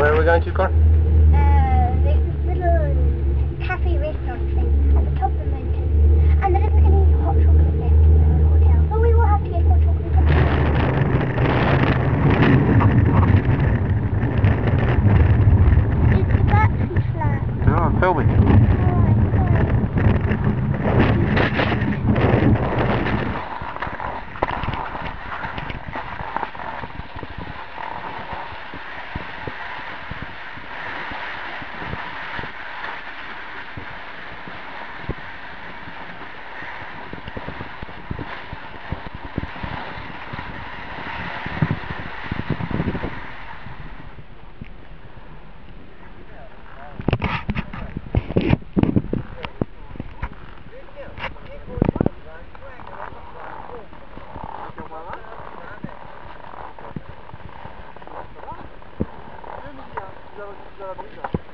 Where are we going to, Connor? Uh, this little cafe restaurant thing. 这这个东西